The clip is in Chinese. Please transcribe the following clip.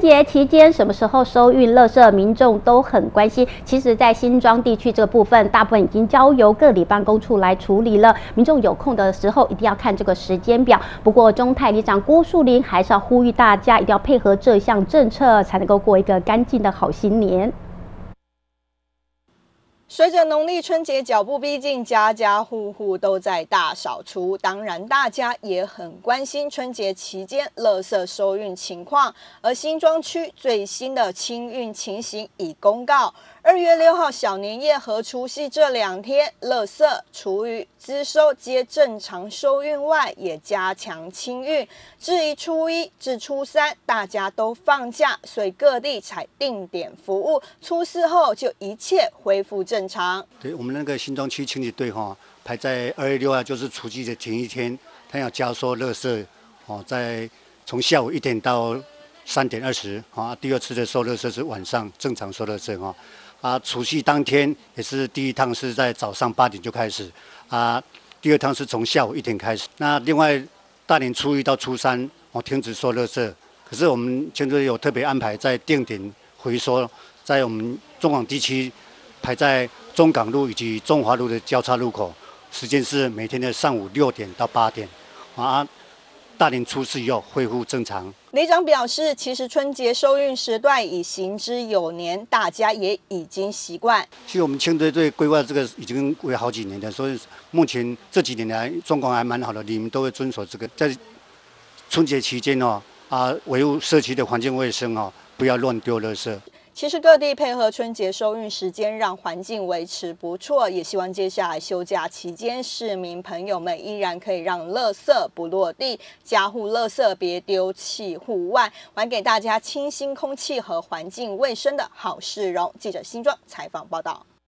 春节期间什么时候收运垃圾，民众都很关心。其实，在新庄地区这个部分，大部分已经交由各里办公处来处理了。民众有空的时候，一定要看这个时间表。不过，中泰里长郭树林还是要呼吁大家，一定要配合这项政策，才能够过一个干净的好新年。随着农历春节脚步逼近，家家户户都在大扫除。当然，大家也很关心春节期间垃圾收运情况。而新庄区最新的清运情形已公告。二月六号小年夜和除夕这两天，垃圾、厨余、资收皆正常收运外，也加强清运。至于初一至初三，大家都放假，所以各地采定点服务。初四后就一切恢复正常。对我们那个新庄区清洁队哈，排在二月六号就是除夕的前一天，他要加收垃圾哦，在从下午一点到三点二十啊。第二次的收垃圾是晚上正常收垃圾哈。啊，除夕当天也是第一趟是在早上八点就开始，啊，第二趟是从下午一点开始。那另外大年初一到初三，我停止收垃圾。可是我们现在有特别安排在定点回收，在我们中港地区排在中港路以及中华路的交叉路口，时间是每天的上午六点到八点，啊。大年初四以后恢复正常。李长表示，其实春节收运时段已行之有年，大家也已经习惯。其实我们清队队规划这个已经为好几年了，所以目前这几年来状况还蛮好的，你们都会遵守这个，在春节期间哦，啊，维护社区的环境卫生哦，不要乱丢垃圾。其实各地配合春节收运时间，让环境维持不错。也希望接下来休假期间，市民朋友们依然可以让垃圾不落地，家户垃圾别丢弃户外，还给大家清新空气和环境卫生的好市容。记者新庄采访报道。